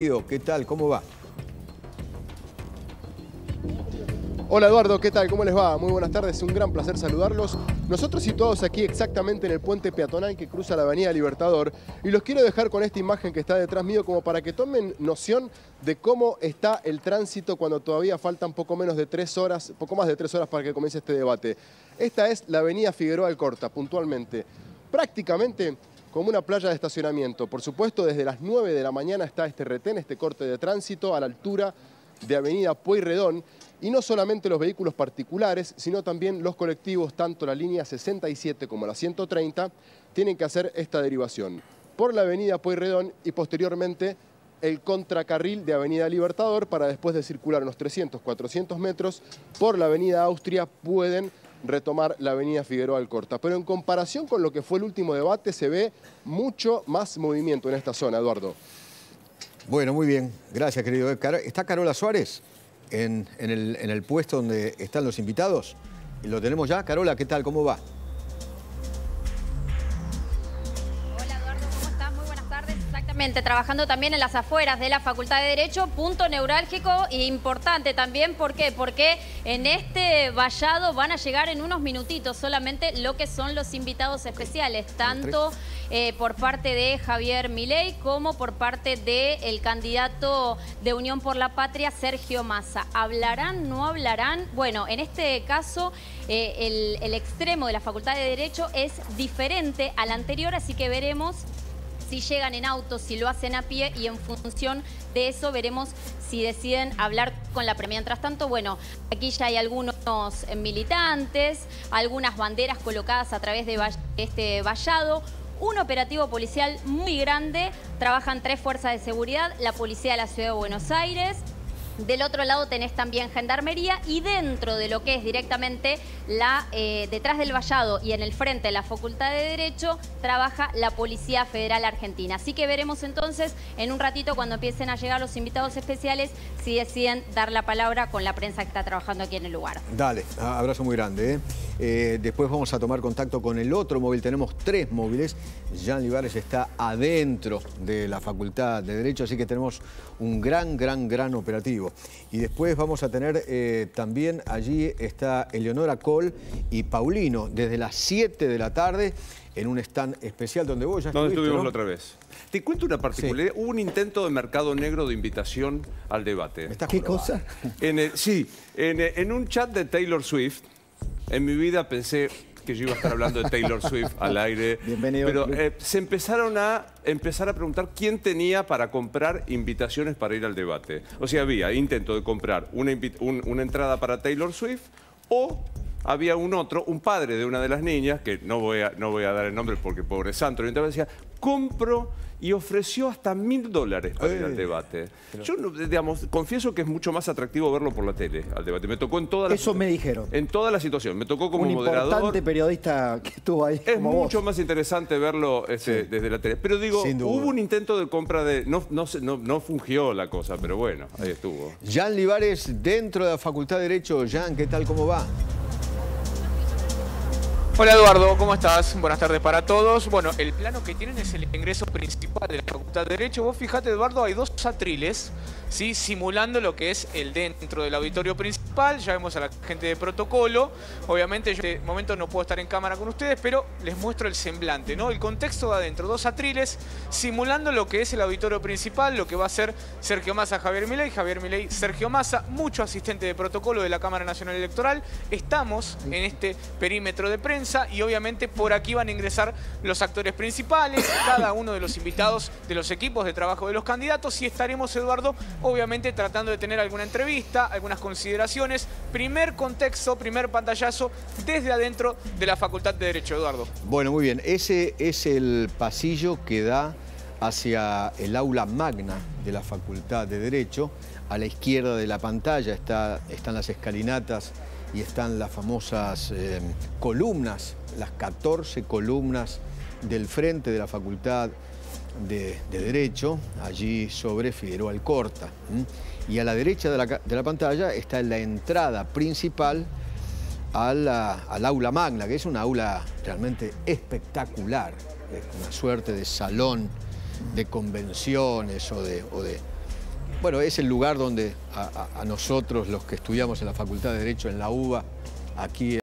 ¿Qué tal? ¿Cómo va? Hola Eduardo, ¿qué tal? ¿Cómo les va? Muy buenas tardes, un gran placer saludarlos. Nosotros situados aquí exactamente en el puente peatonal que cruza la avenida Libertador y los quiero dejar con esta imagen que está detrás mío como para que tomen noción de cómo está el tránsito cuando todavía faltan poco menos de tres horas, poco más de tres horas para que comience este debate. Esta es la avenida Figueroa Alcorta, puntualmente. Prácticamente como una playa de estacionamiento. Por supuesto, desde las 9 de la mañana está este retén, este corte de tránsito a la altura de Avenida Pueyrredón. Y no solamente los vehículos particulares, sino también los colectivos, tanto la línea 67 como la 130, tienen que hacer esta derivación por la Avenida Pueyrredón y posteriormente el contracarril de Avenida Libertador para después de circular unos 300, 400 metros por la Avenida Austria pueden retomar la avenida Figueroa Alcorta. Pero en comparación con lo que fue el último debate, se ve mucho más movimiento en esta zona, Eduardo. Bueno, muy bien. Gracias, querido. ¿Está Carola Suárez en, el, en el puesto donde están los invitados? ¿Y lo tenemos ya? Carola, ¿qué tal? ¿Cómo va? Trabajando también en las afueras de la Facultad de Derecho, punto neurálgico e importante también, ¿por qué? Porque en este vallado van a llegar en unos minutitos solamente lo que son los invitados especiales, tanto eh, por parte de Javier Milei como por parte del candidato de Unión por la Patria, Sergio Massa. ¿Hablarán, no hablarán? Bueno, en este caso eh, el, el extremo de la Facultad de Derecho es diferente al anterior, así que veremos si llegan en auto, si lo hacen a pie y en función de eso veremos si deciden hablar con la premia. Mientras tanto, bueno, aquí ya hay algunos militantes, algunas banderas colocadas a través de este vallado, un operativo policial muy grande, trabajan tres fuerzas de seguridad, la Policía de la Ciudad de Buenos Aires, del otro lado tenés también Gendarmería y dentro de lo que es directamente la eh, detrás del vallado y en el frente de la Facultad de Derecho trabaja la Policía Federal Argentina. Así que veremos entonces en un ratito cuando empiecen a llegar los invitados especiales si deciden dar la palabra con la prensa que está trabajando aquí en el lugar. Dale, abrazo muy grande. ¿eh? Eh, después vamos a tomar contacto con el otro móvil. Tenemos tres móviles. Jean Libares está adentro de la Facultad de Derecho, así que tenemos un gran, gran, gran operativo. Y después vamos a tener eh, también allí está Eleonora Col y Paulino desde las 7 de la tarde en un stand especial donde vos ya Donde estuvimos la otra vez. Te cuento una particularidad. Hubo un intento de mercado negro de invitación al debate. ¿Qué cosa? sí, en, en un chat de Taylor Swift, en mi vida pensé que yo iba a estar hablando de Taylor Swift al aire. Bienvenido. Pero eh, se empezaron a empezar a preguntar quién tenía para comprar invitaciones para ir al debate. O sea, había intento de comprar una, una entrada para Taylor Swift o había un otro, un padre de una de las niñas, que no voy a, no voy a dar el nombre porque pobre santo, decía, compro y ofreció hasta mil dólares para ir al debate. Yo, digamos, confieso que es mucho más atractivo verlo por la tele, al debate. Me tocó en toda la... Eso me dijeron. En toda la situación. Me tocó como moderador. Un importante periodista que estuvo ahí Es mucho más interesante verlo este, desde la tele. Pero digo, hubo un intento de compra de... No, no, no, no fungió la cosa, pero bueno, ahí estuvo. Jan Livares, dentro de la Facultad de Derecho. Jan, ¿qué tal? ¿Cómo va? Hola Eduardo, ¿cómo estás? Buenas tardes para todos. Bueno, el plano que tienen es el ingreso principal de la Facultad de Derecho. Vos fíjate Eduardo, hay dos atriles, ¿sí? simulando lo que es el dentro del auditorio principal. Ya vemos a la gente de protocolo. Obviamente yo en este momento no puedo estar en cámara con ustedes, pero les muestro el semblante, ¿no? El contexto de adentro, dos atriles simulando lo que es el auditorio principal, lo que va a ser Sergio Massa, Javier Milei, Javier Milei, Sergio Massa, mucho asistente de protocolo de la Cámara Nacional Electoral. Estamos en este perímetro de prensa y obviamente por aquí van a ingresar los actores principales, cada uno de los invitados de los equipos de trabajo de los candidatos y estaremos, Eduardo, obviamente tratando de tener alguna entrevista, algunas consideraciones, primer contexto, primer pantallazo desde adentro de la Facultad de Derecho, Eduardo. Bueno, muy bien, ese es el pasillo que da hacia el aula magna de la Facultad de Derecho. A la izquierda de la pantalla está, están las escalinatas y están las famosas eh, columnas, las 14 columnas del frente de la Facultad de, Derecho, allí sobre Figueroa Alcorta. Y a la derecha de la, pantalla está la entrada principal al aula magna, que es una aula realmente espectacular, una suerte de salón de convenciones o de, bueno, es el lugar donde a nosotros, los que estudiamos en la Facultad de Derecho, en la UBA, aquí